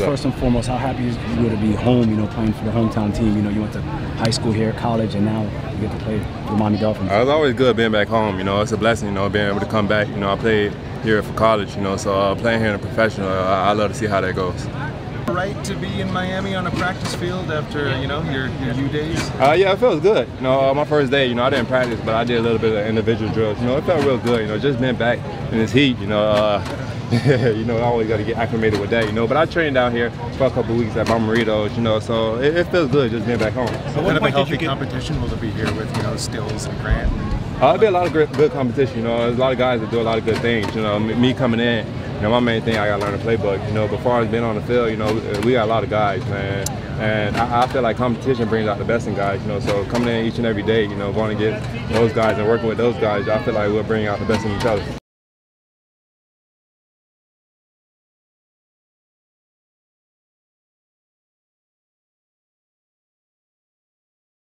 First and foremost, how happy you were to be home, you know, playing for the hometown team. You know, you went to high school here, college, and now you get to play for the Miami Dolphins. It was always good being back home. You know, it's a blessing, you know, being able to come back. You know, I played here for college, you know, so uh, playing here in a professional, uh, I love to see how that goes. Right to be in Miami on a practice field after you know your your U days. Uh, yeah, it feels good. You know, uh, my first day, you know, I didn't practice, but I did a little bit of individual drills. You know, it felt real good. You know, just being back in this heat. You know, uh, you know, I always got to get acclimated with that. You know, but I trained down here for a couple weeks at Bommarito's. You know, so it, it, feels good just being back home. So what kind of a healthy competition will it be here with you know Stills and Grant? Uh, it'll be a lot of good, good competition. You know, there's a lot of guys that do a lot of good things. You know, me coming in, you know, my main thing I got to learn the playbook. You know, before I've been on the field, you know, we got a lot of guys, man. And I, I, feel like competition brings out the best in guys. You know, so coming in each and every day, you know, going to get those guys and working with those guys, I feel like we'll bring out the best in each other.